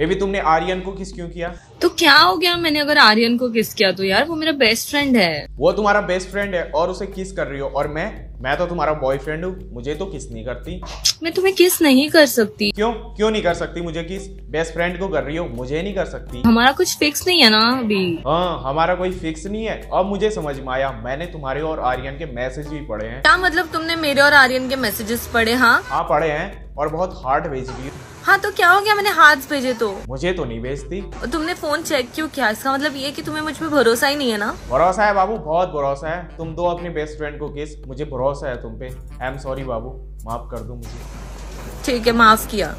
Baby तुमने आर्यन को किस क्यों किया? तो क्या हो गया? मैंने अगर आर्यन को किस किया तो यार वो मेरा बेस्ट फ्रेंड है। वो तुम्हारा बेस्ट फ्रेंड है और उसे किस कर रही हो। और मैं मैं तो तुम्हारा बॉयफ्रेंड हूँ मुझे तो किस नहीं करती। मैं तुम्हें किस नहीं कर सकती। क्यों? क्यों नहीं कर सकती मुझे किस बेस्ट फ्रेंड को कर रही हो मुझे नहीं कर सकती। हमारा कुछ फिक्स नहीं है ना अभी। हाँ हमारा कोई फिक्स नहीं है। अब मुझे समझ में आया मैंने तुम्हारे और आर्यन के मैसेज भी पढ़े हैं। क्या मतलब तुमने मेरे और आर्यन के मैसेजेस पढ़े हाँ? हाँ पढ़े हैं और बहुत हार्ट भेज दी हाँ तो क्या हो गया? मैंने हाथ भेजे तो। मुझे तो नहीं भेजती। तुमने फ़ोन चेक क्यों किया? इसका मतलब ये कि तुम्हें मुझ पर भरोसा ही नहीं है ना? भरोसा है बाबू बहुत भरोसा है। तुम दो अपने बेस्ट फ्रेंड को किस मुझे भरोसा है तुम पे। आई एम सॉरी बाबू माफ़ कर दो मुझे। ठीक है माफ़ किया।